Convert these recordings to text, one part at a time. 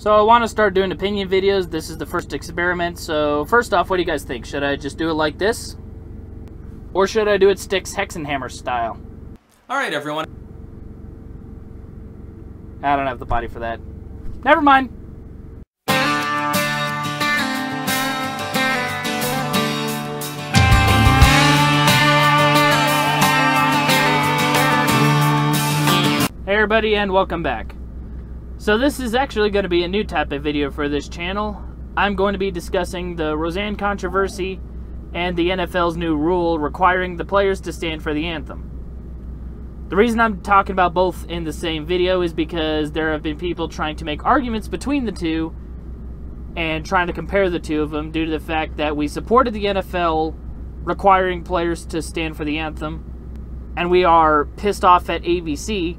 So I want to start doing opinion videos. This is the first experiment. So first off, what do you guys think? Should I just do it like this? Or should I do it Styx Hexenhammer style? Alright, everyone. I don't have the body for that. Never mind. Hey everybody and welcome back. So this is actually going to be a new type of video for this channel. I'm going to be discussing the Roseanne controversy and the NFL's new rule requiring the players to stand for the anthem. The reason I'm talking about both in the same video is because there have been people trying to make arguments between the two and trying to compare the two of them due to the fact that we supported the NFL requiring players to stand for the anthem and we are pissed off at ABC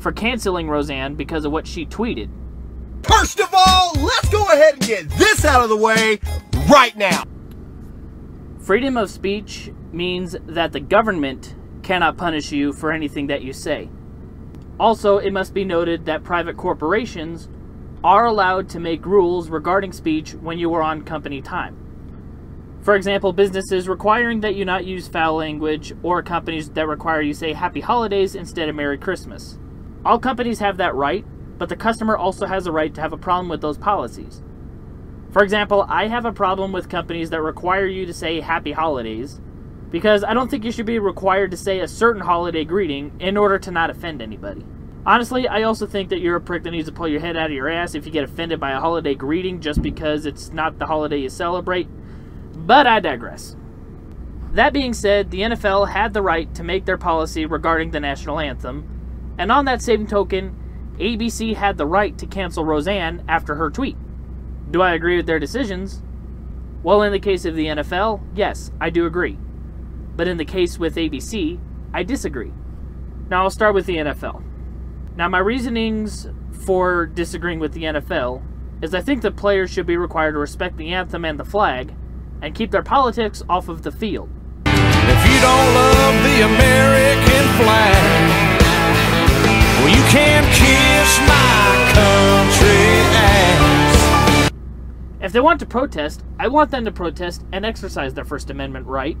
for canceling Roseanne because of what she tweeted. First of all, let's go ahead and get this out of the way right now. Freedom of speech means that the government cannot punish you for anything that you say. Also, it must be noted that private corporations are allowed to make rules regarding speech when you are on company time. For example, businesses requiring that you not use foul language, or companies that require you say Happy Holidays instead of Merry Christmas. All companies have that right, but the customer also has a right to have a problem with those policies. For example, I have a problem with companies that require you to say Happy Holidays because I don't think you should be required to say a certain holiday greeting in order to not offend anybody. Honestly, I also think that you're a prick that needs to pull your head out of your ass if you get offended by a holiday greeting just because it's not the holiday you celebrate, but I digress. That being said, the NFL had the right to make their policy regarding the national anthem, and on that same token, ABC had the right to cancel Roseanne after her tweet. Do I agree with their decisions? Well, in the case of the NFL, yes, I do agree. But in the case with ABC, I disagree. Now, I'll start with the NFL. Now, my reasonings for disagreeing with the NFL is I think that players should be required to respect the anthem and the flag and keep their politics off of the field. If you don't love the American flag, well, you can kiss my country ass. If they want to protest, I want them to protest and exercise their First Amendment right,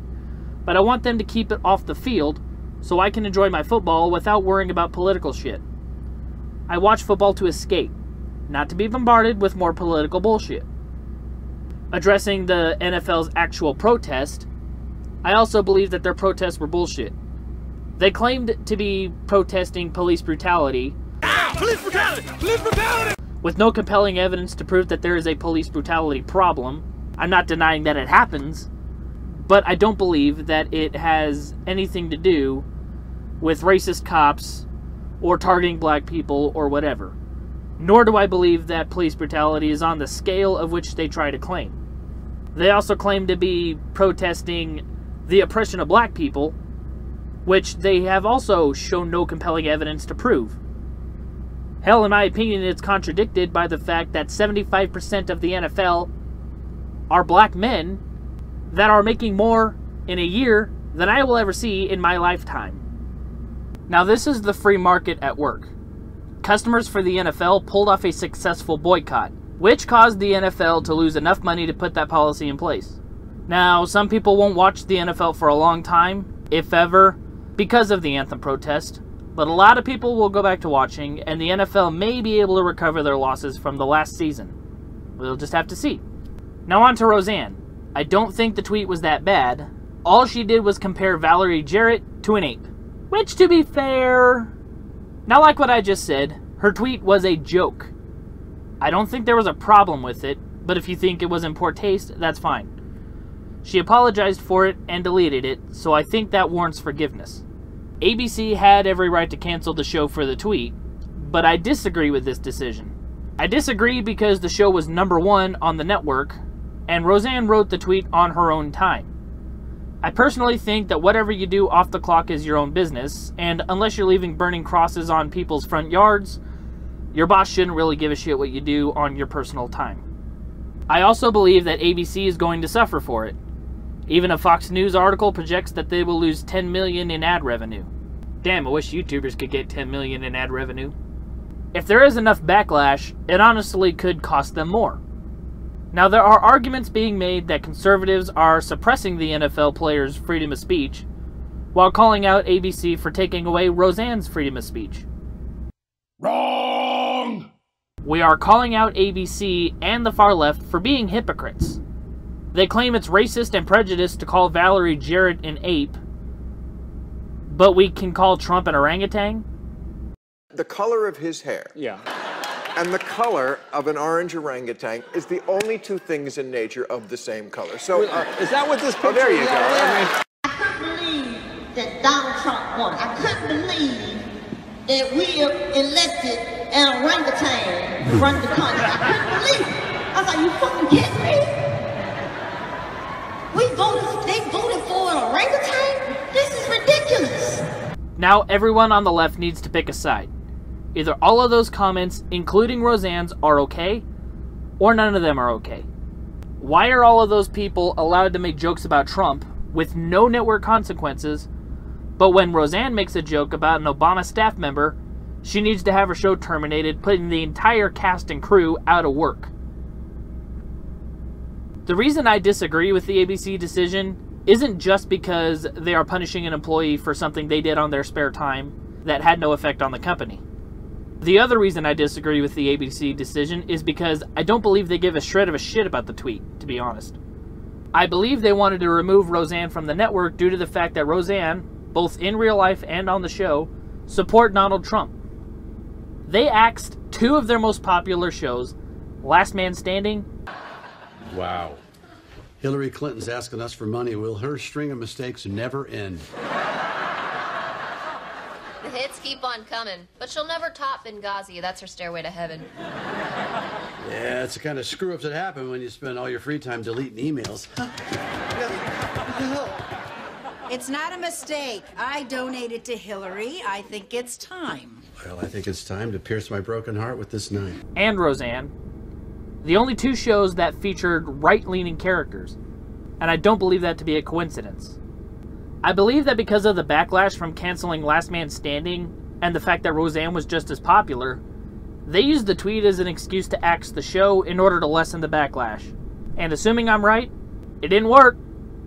but I want them to keep it off the field so I can enjoy my football without worrying about political shit. I watch football to escape, not to be bombarded with more political bullshit. Addressing the NFL's actual protest, I also believe that their protests were bullshit. They claimed to be protesting police brutality. Ah, police brutality! Police brutality! With no compelling evidence to prove that there is a police brutality problem. I'm not denying that it happens, but I don't believe that it has anything to do with racist cops or targeting black people or whatever. Nor do I believe that police brutality is on the scale of which they try to claim. They also claim to be protesting the oppression of black people, which they have also shown no compelling evidence to prove. Hell, in my opinion, it's contradicted by the fact that 75% of the NFL are black men that are making more in a year than I will ever see in my lifetime. Now, this is the free market at work. Customers for the NFL pulled off a successful boycott, which caused the NFL to lose enough money to put that policy in place. Now, some people won't watch the NFL for a long time, if ever, because of the anthem protest, but a lot of people will go back to watching, and the NFL may be able to recover their losses from the last season. We'll just have to see. Now, on to Roseanne. I don't think the tweet was that bad. All she did was compare Valerie Jarrett to an ape. Which, to be fair, Now like what I just said, her tweet was a joke. I don't think there was a problem with it, but if you think it was in poor taste, that's fine. She apologized for it and deleted it, so I think that warrants forgiveness. ABC had every right to cancel the show for the tweet, but I disagree with this decision. I disagree because the show was number one on the network, and Roseanne wrote the tweet on her own time. I personally think that whatever you do off the clock is your own business, and unless you're leaving burning crosses on people's front yards, your boss shouldn't really give a shit what you do on your personal time. I also believe that ABC is going to suffer for it. Even a Fox News article projects that they will lose 10 million in ad revenue. Damn, I wish YouTubers could get 10 million in ad revenue. If there is enough backlash, it honestly could cost them more. Now, there are arguments being made that conservatives are suppressing the NFL players' freedom of speech while calling out ABC for taking away Roseanne's freedom of speech. Wrong! We are calling out ABC and the far left for being hypocrites. They claim it's racist and prejudiced to call Valerie Jarrett an ape, but we can call Trump an orangutan? The color of his hair. Yeah. And the color of an orange orangutan is the only two things in nature of the same color. So, uh, Is that what this picture oh, there you is? go. Yeah, I mean, I couldn't believe that Donald Trump won. I couldn't believe that we elected an orangutan to run the country. I couldn't believe it. I was like, you fucking kidding me? Voted, they voted for an orangutan? This is ridiculous. Now, everyone on the left needs to pick a side. Either all of those comments, including Roseanne's, are okay, or none of them are okay. Why are all of those people allowed to make jokes about Trump with no network consequences, but when Roseanne makes a joke about an Obama staff member, she needs to have her show terminated, putting the entire cast and crew out of work? The reason I disagree with the ABC decision isn't just because they are punishing an employee for something they did on their spare time that had no effect on the company. The other reason I disagree with the ABC decision is because I don't believe they give a shred of a shit about the tweet, to be honest. I believe they wanted to remove Roseanne from the network due to the fact that Roseanne, both in real life and on the show, support Donald Trump. They axed two of their most popular shows, Last Man Standing Wow. Hillary Clinton's asking us for money. Will her string of mistakes never end? The hits keep on coming, but she'll never top Benghazi. That's her stairway to heaven. Yeah, it's the kind of screw ups that happen when you spend all your free time deleting emails. It's not a mistake. I donated to Hillary. I think it's time. Well, I think it's time to pierce my broken heart with this knife. and Roseanne, the only two shows that featured right leaning characters, and I don't believe that to be a coincidence. I believe that because of the backlash from canceling Last Man Standing and the fact that Roseanne was just as popular, they used the tweet as an excuse to axe the show in order to lessen the backlash. And assuming I'm right, it didn't work.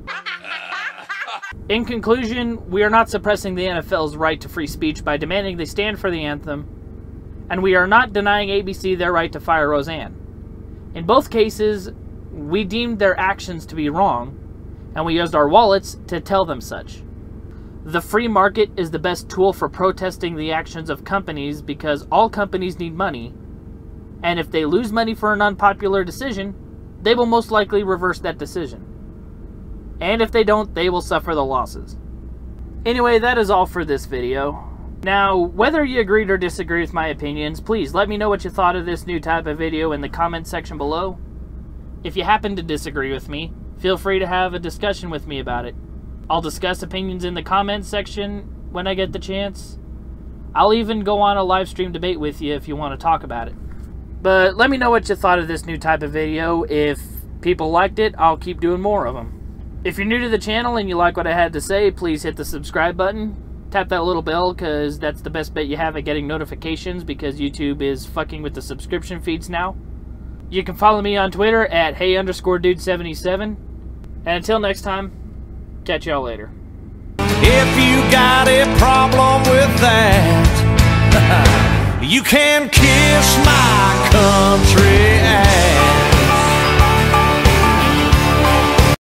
In conclusion, we are not suppressing the NFL's right to free speech by demanding they stand for the anthem, and we are not denying ABC their right to fire Roseanne. In both cases, we deemed their actions to be wrong, and we used our wallets to tell them such. The free market is the best tool for protesting the actions of companies because all companies need money, and if they lose money for an unpopular decision, they will most likely reverse that decision. And if they don't, they will suffer the losses. Anyway, that is all for this video. Now, whether you agreed or disagreed with my opinions, please let me know what you thought of this new type of video in the comment section below. If you happen to disagree with me, feel free to have a discussion with me about it. I'll discuss opinions in the comments section when I get the chance. I'll even go on a live stream debate with you if you want to talk about it. But let me know what you thought of this new type of video. If people liked it, I'll keep doing more of them. If you're new to the channel and you like what I had to say, please hit the subscribe button. Tap that little bell because that's the best bet you have at getting notifications because YouTube is fucking with the subscription feeds now. You can follow me on Twitter at hey underscore dude 77. And until next time, catch y'all later. If you got a problem with that, you can kiss my country